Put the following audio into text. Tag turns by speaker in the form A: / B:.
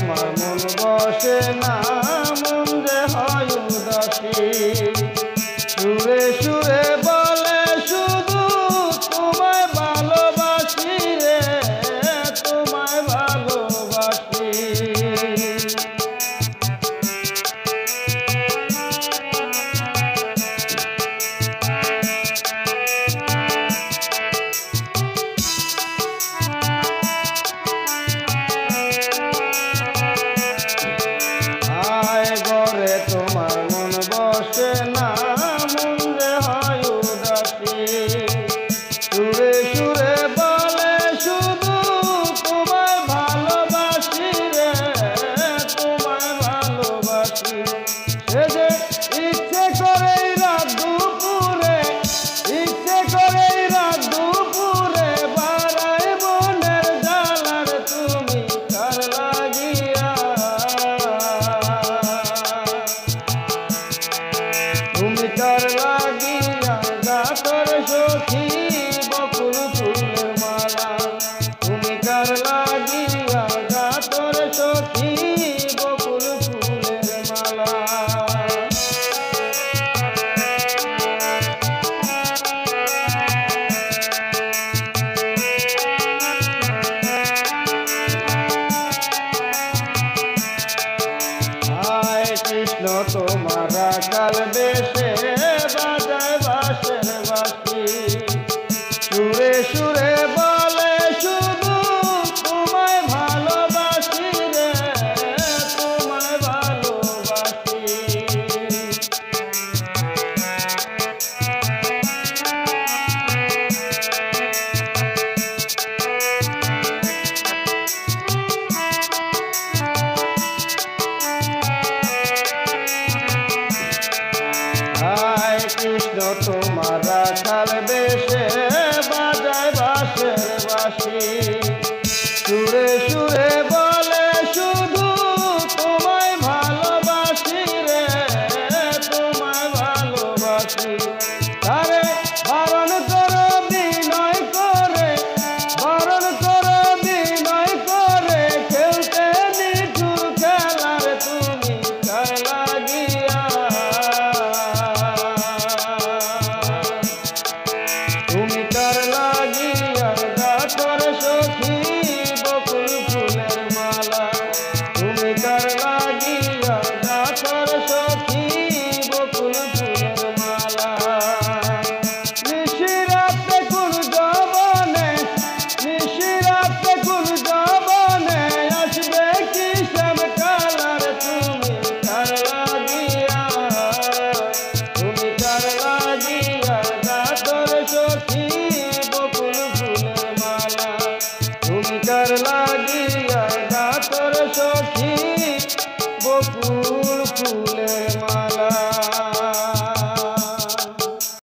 A: তোমার মন বসে না মন যে হয় উদাসী घूम चरला love.